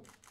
cool.